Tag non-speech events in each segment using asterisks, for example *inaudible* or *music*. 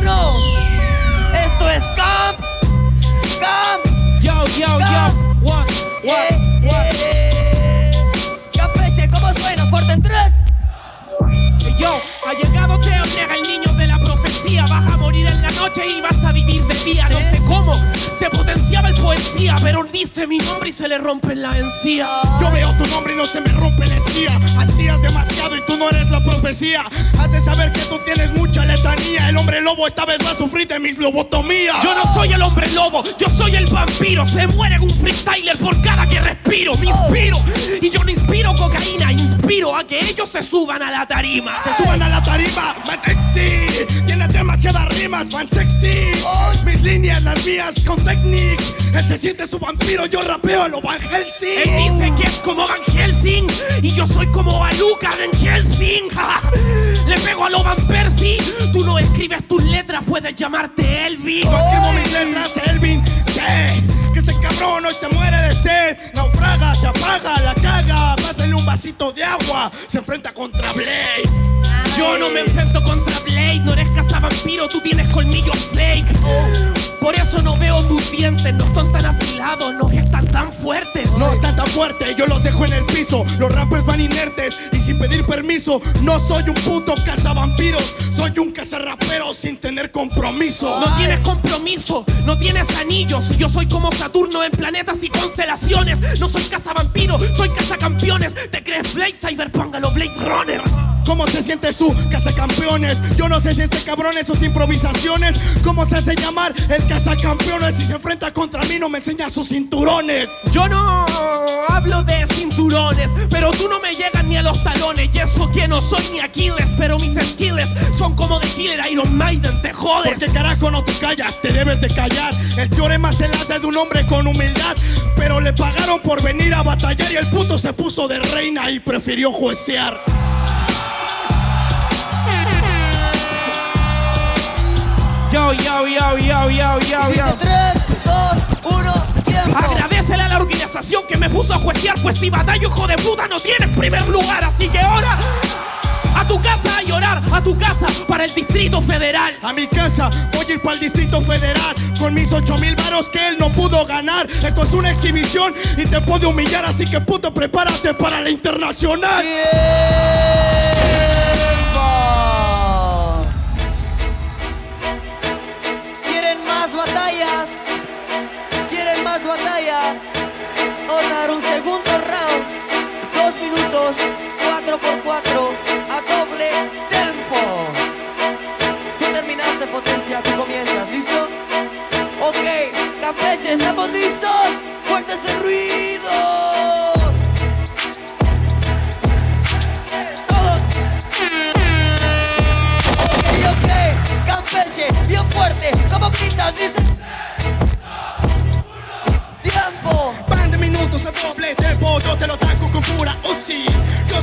no? Esto es pero dice mi nombre y se le rompen la encía. Yo veo tu nombre y no se me rompe la encía. Ansías demasiado y tú no eres la profecía. Has de saber que tú tienes mucha letanía. El hombre lobo esta vez va a sufrir de mis lobotomías. Yo no soy el hombre lobo, yo soy el vampiro. Se muere un freestyler por cada que respiro. Me inspiro y yo no inspiro cocaína, inspiro a que ellos se suban a la tarima. Se suban a la tarima, sexy. Tienes demasiadas rimas, van sexy. Mis líneas, las mías con techniques. Él se siente su vampiro, yo rapeo a lo Van Helsing. Él dice que es como Van Helsing y yo soy como Alucard en Helsing. *laughs* Le pego a lo Van Persie. Tú no escribes tus letras, puedes llamarte Elvis. Yo escribo mis letras, Elvin. Sé que este cabrón hoy se muere de sed. Naufraga, se apaga, la caga. Pásale un vasito de agua. Se enfrenta contra Blade. Yo no me enfrento contra Blade, no eres cazavampiro, tú tienes colmillos fake. Por eso no veo tus dientes, no están tan afilados, no están tan fuertes. No están tan fuerte, yo los dejo en el piso. Los rappers van inertes y sin pedir permiso. No soy un puto cazavampiros, soy un cazarrapero sin tener compromiso. No tienes compromiso, no tienes anillos. Yo soy como Saturno en planetas y constelaciones. No soy cazavampiro, soy cazacampeones. ¿Te crees Blade Cyberpunk a lo Blade Runner? ¿Cómo se siente su cazacampeones? Yo no sé si este cabrón sus improvisaciones. ¿Cómo se hace llamar el cazacampeones? Si se enfrenta contra mí, no me enseña sus cinturones. Yo no hablo de cinturones, pero tú no me llegas ni a los talones. Y eso que no soy ni Aquiles, pero mis skills son como de Killer Iron Maiden, te jodes. ¿Por qué carajo no te callas? Te debes de callar. El teorema se late de un hombre con humildad. Pero le pagaron por venir a batallar y el puto se puso de reina y prefirió juecear. Yo, yo, yo, yo, yo, yo, Dice yo. tres, dos, uno, tiempo. Agradecele a la organización que me puso a juecear, pues si batalla, hijo de puta, no tienes primer lugar. Así que ahora, a tu casa a llorar, a tu casa para el Distrito Federal. A mi casa voy a ir para el Distrito Federal con mis 8 mil varos que él no pudo ganar. Esto es una exhibición y te puede humillar, así que puto prepárate para la internacional. Más batalla? Vamos a dar un segundo round. Dos minutos, cuatro por cuatro, a doble tempo. Tú terminaste potencia, tú comienzas, ¿listo? Ok, Campeche, ¿estamos listos? ¡Fuerte ese ruido!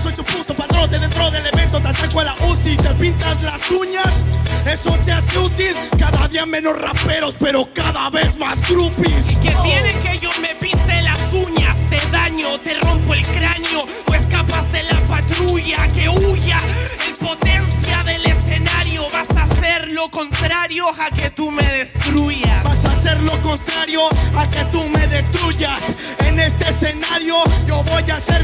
Soy tu puto padrote dentro del evento, te ataco a la UCI. Te pintas las uñas, eso te hace útil. Cada día menos raperos, pero cada vez más groupies. Que tiene que yo me pinte las uñas, te daño, te rompo el cráneo, o escapas de la patrulla, que huya en potencia del escenario, vas a hacer lo contrario a que tú me destruyas. Vas a hacer lo contrario a que tú me destruyas. En este escenario yo voy a hacer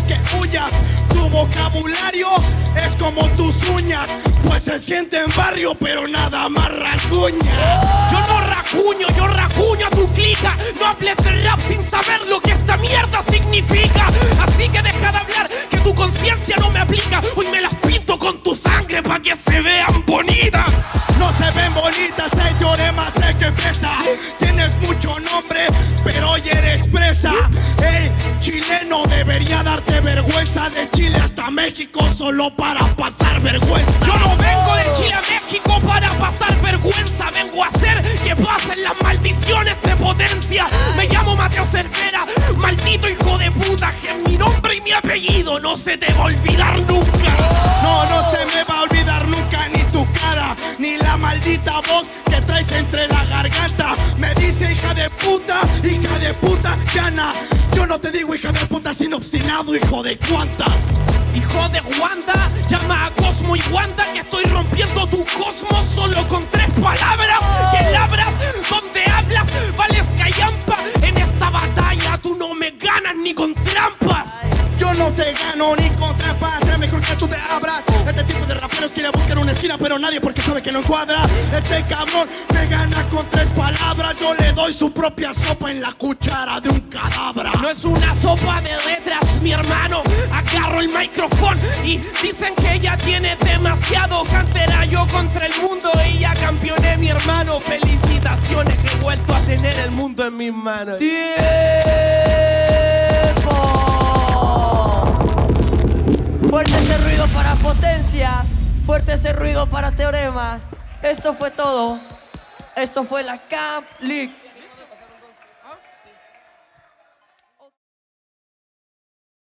vocabulario es como tus uñas. Pues se siente en barrio, pero nada más rasguña. Yo no racuño, yo racuño a tu clica. No hables de rap sin saber lo que esta mierda significa. Así que deja de hablar, que tu conciencia no me aplica. Hoy me las pinto con tu sangre para que se vean hasta México solo para pasar vergüenza. Yo no vengo de Chile a México para pasar vergüenza. Vengo a hacer que pasen las maldiciones de potencia. Me llamo Mateo Cervera, maldito hijo de puta. Que mi nombre y mi apellido no se te va a olvidar nunca. No, no se me va a olvidar nunca ni tu cara, ni la maldita voz que traes entre la garganta. Me dice hija de puta, hija de puta, gana. Yo no te digo hija de puta, sino obstinado, hijo de cuantas. Hijo de Wanda, llama a Cosmo y Wanda que estoy rompiendo tu cosmos solo con tres palabras no ni con trampas, será mejor que tú te abras. Este tipo de raperos quiere buscar una esquina, pero nadie porque sabe que no encuadra. Este cabrón me gana con tres palabras. Yo le doy su propia sopa en la cuchara de un cadáver. No es una sopa de letras, mi hermano. Agarro el micrófono y dicen que ella tiene demasiado cantera. Yo contra el mundo, ella campeoné, mi hermano. Felicitaciones que he vuelto a tener el mundo en mis manos. ¡Tiempo! Fuerte ese ruido para potencia. Fuerte ese ruido para teorema. Esto fue todo. Esto fue la Camp Leaks.